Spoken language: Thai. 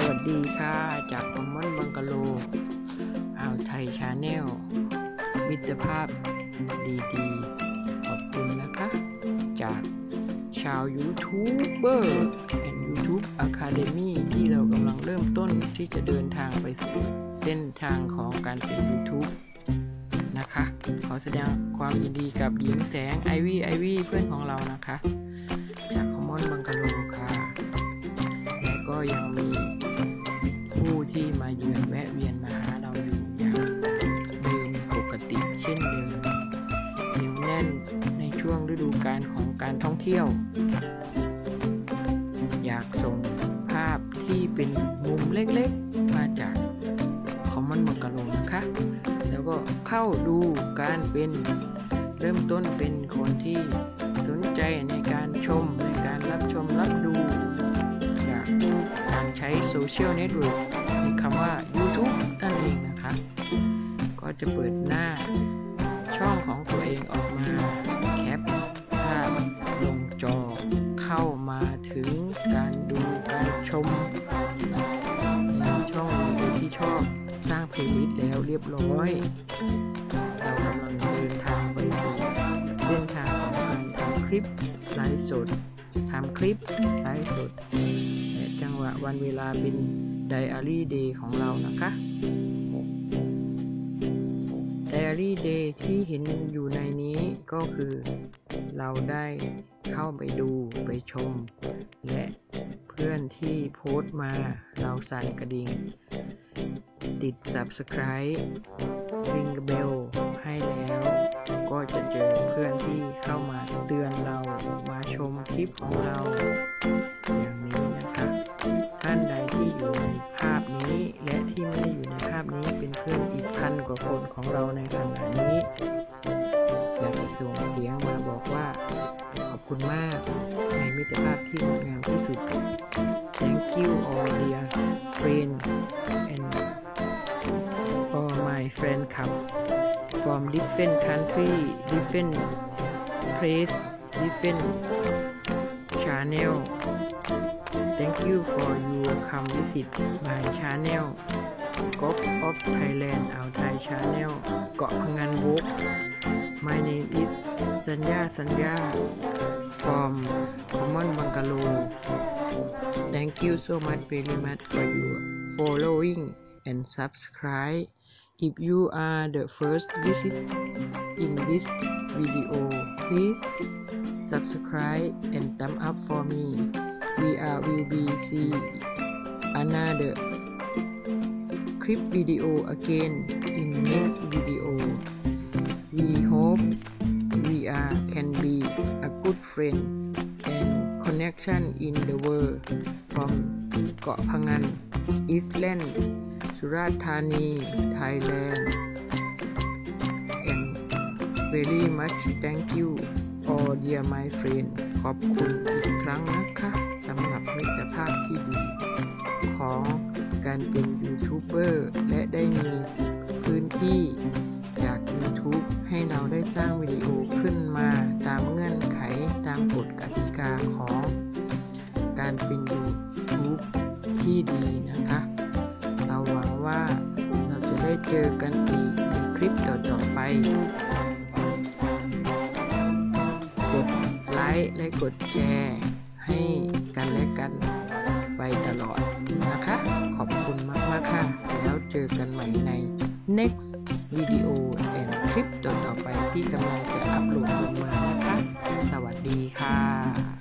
สวัสดีค่ะ จากคอมมอนบังกะโลอ่าวไทย channel มิตรภาพดีๆ ขอบคุณนะคะ จากชาวยูทูบเบอร์ and YouTube Academy ที่เรากำลังเริ่มต้นที่จะเดินทางไปสู่เส้นทางของการเป็น YouTube นะคะ ขอแสดงความยินดีกับหญิงแสงไอวี่ไอวี่เพื่อนของเรานะคะ จากคอมมอนบังกะโลค่ะ และก็ยัง แน่นในช่วงฤดูกาลของการท่องเที่ยว อยากส่งภาพที่เป็นมุมเล็กๆ มาจากคอมมอนบังกะโลนะคะ แล้วก็เข้าดูการเป็นเริ่มต้นเป็นคนที่สนใจในการชมในการรับชมรับดูจากการใช้โซเชียลเน็ตเวิร์กในคำว่า YouTube นั่นเองนะคะ ก็จะเปิดหน้า ช่องของตัวเองออกมาแคปภาพลงจอเข้ามาถึงการดูการชมในช่องวิดีโอที่ชอบสร้าง playlist แล้วเรียบร้อย เรากำลังเดินทางไปสู่เส้นทางของการทำคลิปไลฟ์สดทำคลิปไลฟ์สดและจังหวะวันเวลาเป็น diary day ของเรานะคะ ry day ที่เห็นอยู่ในนี้ก็คือ เราได้เข้าไปดูไปชม และเพื่อนที่โพสต์มาเราสั่นกระดิ่ง ติด Subscribe ริงเบลให้แล้ว ก็จะเจอเพื่อนที่เข้ามาเตือนเรามาชมคลิปของเรา ของเราในขณะนี้อยากจะส่งเสียงมาบอกว่า ขอบคุณมากในมิตรภาพที่งดงามที่สุด Thank you all dear friend and all my friend ครับ from different country different place different channel thank you for your come visit my channel Gulf of Thailand อ่าวไทย channel เกาะพังงานบุ๊ก my name is สัญญาสัญญา from Common Bungalow thank you so much very much for your following and subscribe if you are the first visit in this video please subscribe and thumb up for me we are will be see another clip video again in next video we hope we are can be a good friend and connection in the world from เกาะพังงาน Eastland สุราษฎร์ธานี Thailand and very much thank you all dear my friend ขอบคุณอีกครั้งนะคะสำหรับมิตรภาพที่ดีของ การเป็นยูทูบเบอร์และได้มีพื้นที่จาก YouTube ให้เราได้สร้างวิดีโอขึ้นมาตามเงื่อนไขตามกฎกติกาของ การเป็น YouTube ที่ดีนะคะ เราหวังว่าเราจะได้เจอกันอีกในคลิปต่อๆไปกดไลค์และกดแชร์ให้กันและกัน ไปตลอดนะคะ ขอบคุณมากๆค่ะ แล้วเจอกันใหม่ใน next video and คลิปต่อๆไปที่กำลังจะอัปโหลดลงมานะคะ สวัสดีค่ะ